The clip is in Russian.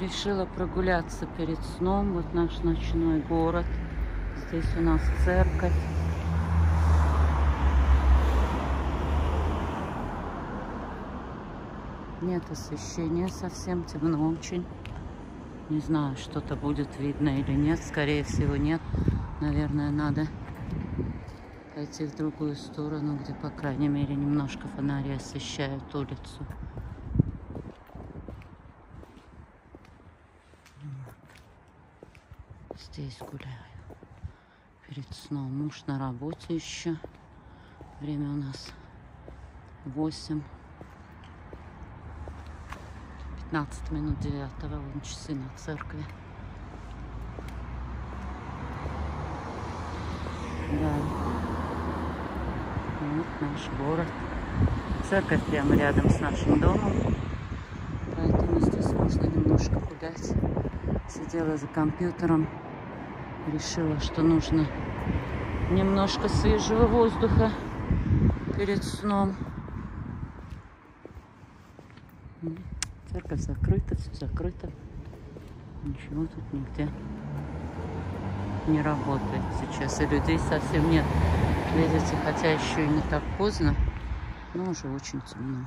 Решила прогуляться перед сном. Вот наш ночной город. Здесь у нас церковь. Нет освещения, совсем темно очень. Не знаю, что-то будет видно или нет. Скорее всего, нет. Наверное, надо пойти в другую сторону, где, по крайней мере, немножко фонари освещают улицу. Здесь гуляю. Перед сном. Муж на работе еще. Время у нас 8. 15 минут 9. Вон часы на церкви. Да. Вот наш город. Церковь прямо рядом с нашим домом. Поэтому здесь можно немножко гулять. Сидела за компьютером решила, что нужно немножко свежего воздуха перед сном. Церковь закрыта, все закрыто. Ничего тут нигде не работает сейчас. И людей совсем нет. Видите, хотя еще и не так поздно, но уже очень темно.